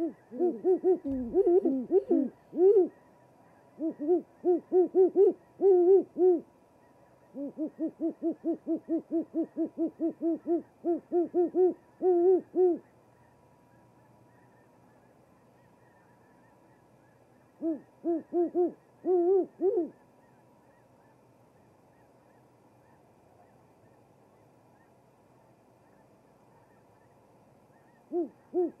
Mm-hmm. Mm-hmm.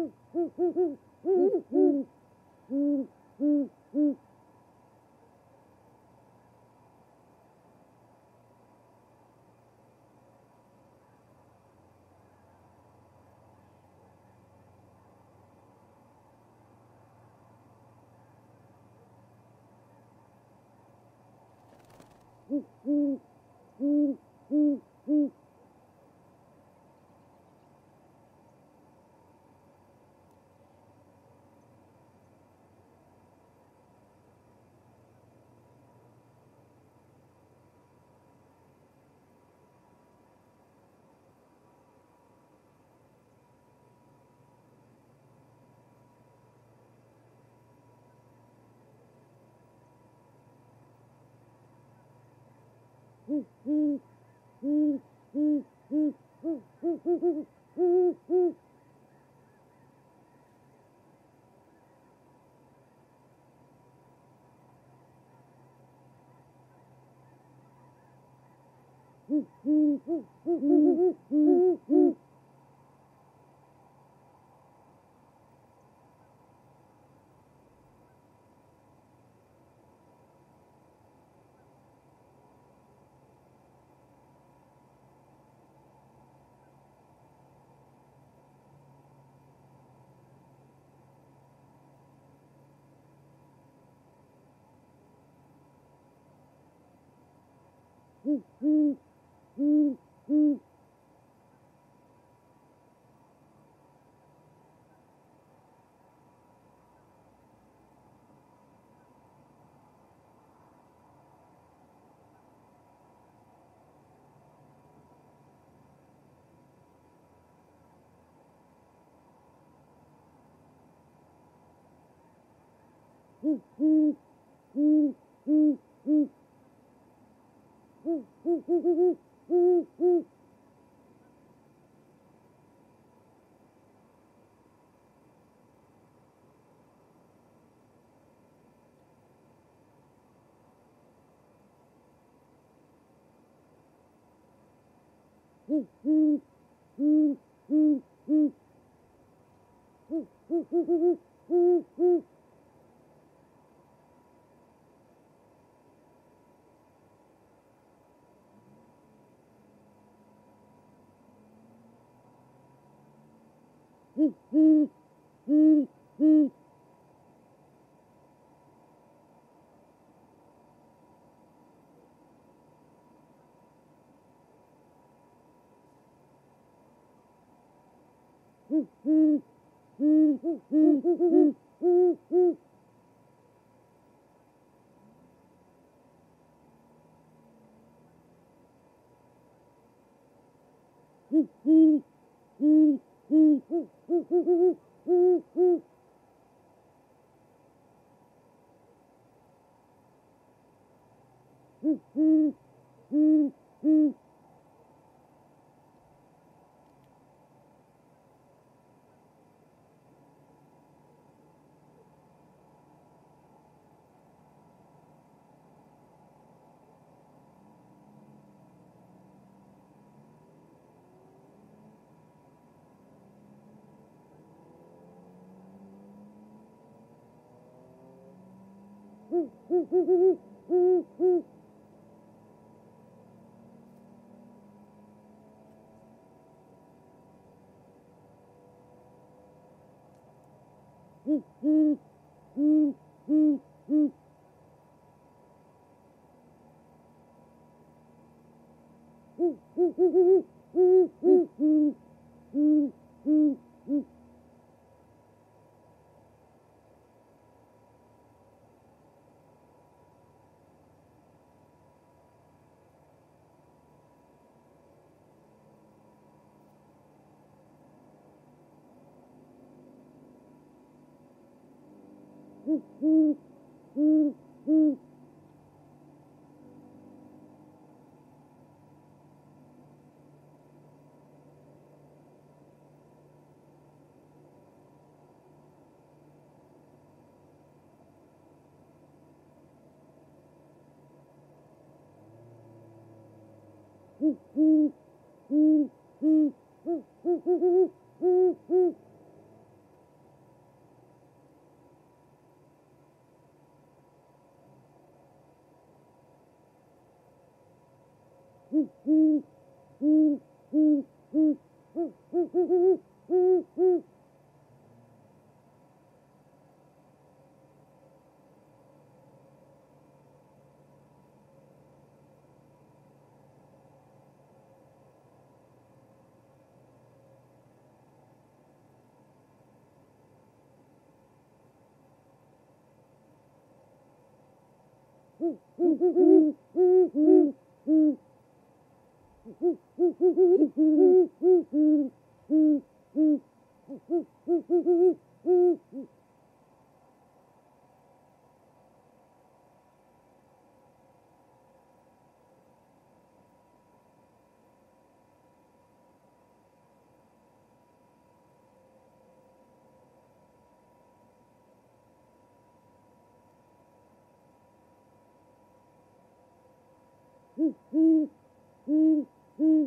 Mm-hmm. Mm-hmm. Mm-hmm. Mm-hmm. Mm-hmm. 呜呜呜呜呜呜呜呜呜呜呜呜呜 Mm-hmm. Mm-hmm. Mm-hmm. Mm-hmm. Mm-hmm.